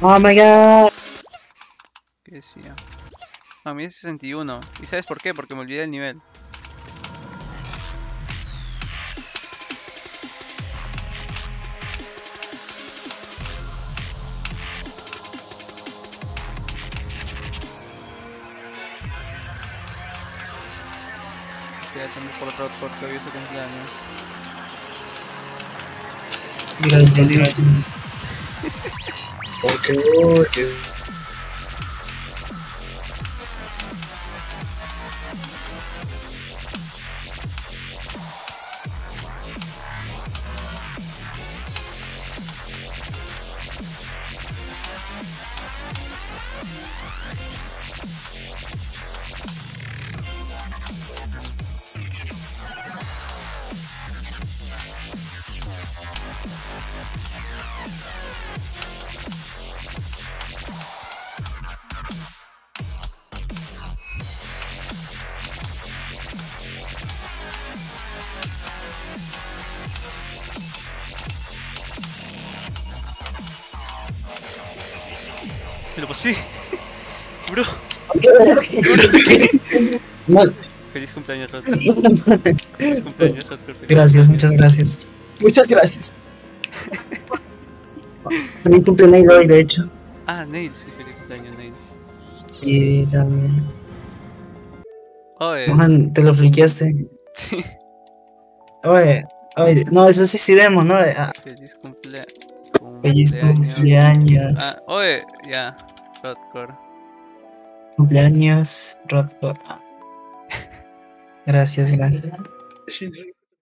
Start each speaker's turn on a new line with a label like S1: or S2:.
S1: Oh my god.
S2: ¿Qué decía? No, a mí es 61. ¿Y sabes por qué? Porque me olvidé el nivel. Gracias por otro porque hoy es su cumpleaños.
S1: Gracias, gracias.
S3: okay can you?
S2: Me lo pasé. Bro, feliz cumpleaños. Feliz cumpleaños,
S1: gracias, muchas gracias. Muchas gracias. También cumple Nail hoy, de hecho.
S2: Ah, Neil, sí, feliz cumpleaños, Neil.
S1: Sí, también.
S2: Oye,
S1: te lo fliqueaste.
S2: sí,
S1: Oye, oye, no, eso sí sí demo, ¿no? Ah,
S2: feliz cumplea-
S1: feliz
S2: cumpleaños.
S1: cumpleaños.
S2: Ah, oye, ya, Rodker.
S1: Cumpleaños, Rodford. Gracias, gracias.